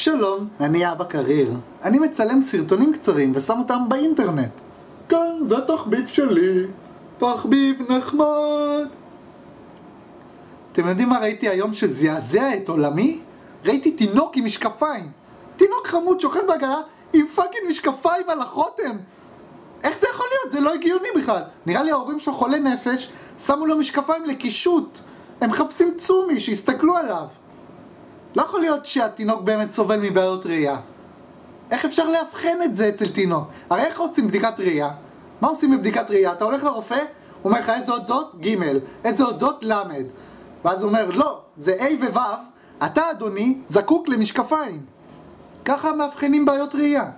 שלום, אני אבא קריר. אני מצלם סרטונים קצרים ושם אותם באינטרנט. כאן זה התחביב שלי. תחביב נחמד. אתם יודעים מה ראיתי היום שזעזע את עולמי? ראיתי תינוק עם משקפיים. תינוק חמוד שוכב בעגלה עם fucking משקפיים על החוטם. איך זה יכול להיות? זה לא הגיוני בכלל. נראה לי ההורים שלו חולי נפש, שמו לו משקפיים לקישוט. הם מחפשים צומי, שיסתכלו עליו. לא יכול להיות שהתינוק באמת סובל מבעיות ראייה. איך אפשר לאבחן את זה אצל תינוק? הרי איך עושים בדיקת ראייה? מה עושים בבדיקת ראייה? אתה הולך לרופא, הוא אומר לך איזה עוד זאת? ג', איזה עוד זאת? ל'. ואז הוא אומר, לא, זה A ו-ו', אתה אדוני זקוק למשקפיים. ככה מאבחנים בעיות ראייה.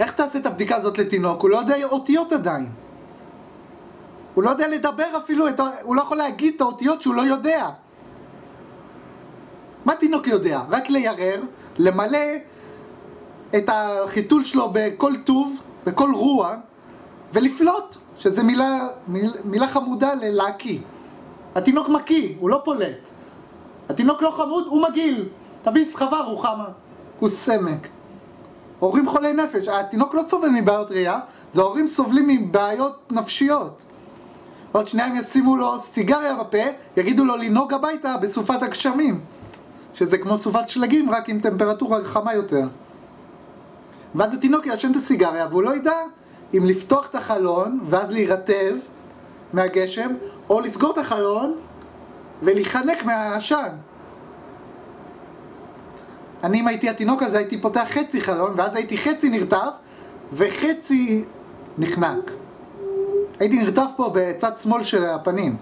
איך תעשה את הבדיקה הזאת לתינוק? הוא לא יודע אותיות עדיין. הוא לא יודע לדבר אפילו. הוא לא יכול להגיד את האותיות שהוא לא יודע. מה תינוק יודע? רק לירר, למלא את החיתול שלו בכל טוב, בכל רוע, ולפלוט, שזה מילה, מילה, חמודה ללהקיא. התינוק מקיא, הוא לא פולט. התינוק לא חמוד, הוא מגעיל. תביא סחבה רוחמה. כוס סמק. הורים חולי נפש, התינוק לא סובל מבעיות ראייה, זה הורים סובלים מבעיות נפשיות. עוד שנייה הם ישימו לו סיגריה בפה, יגידו לו לנהוג הביתה בסופת הגשמים. שזה כמו סופת שלגים, רק עם טמפרטורה חמה יותר. ואז התינוק יעשן את הסיגריה, והוא לא ידע אם לפתוח את החלון, ואז להירטב מהגשם, או לסגור את החלון ולהיחנק מהעשן. אני אם הייתי התינוק הזה הייתי פותח חצי חלון ואז הייתי חצי נרטב וחצי נחנק. הייתי נרטב פה בצד שמאל של הפנים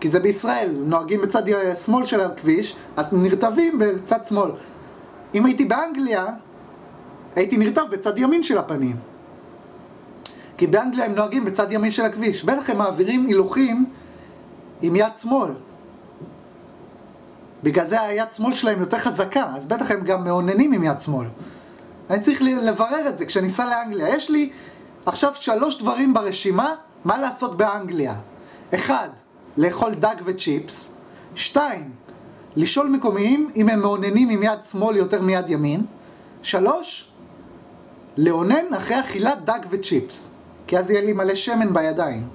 כי זה בישראל, נוהגים בצד שמאל של הכביש אז נרטבים בצד שמאל. אם הייתי באנגליה הייתי נרטב בצד ימין של הפנים כי באנגליה הם נוהגים בצד ימין של הכביש בטח הם מעבירים הילוכים עם יד שמאל בגלל זה היד שמאל שלהם יותר חזקה, אז בטח הם גם מאוננים עם יד שמאל. אני צריך לברר את זה כשאני אסע לאנגליה. יש לי עכשיו שלוש דברים ברשימה מה לעשות באנגליה. אחד, לאכול דג וצ'יפס. שתיים, לשאול מקומיים אם הם מאוננים עם יד שמאל יותר מיד ימין. שלוש, לאונן אחרי אכילת דג וצ'יפס. כי אז יהיה לי מלא שמן בידיים.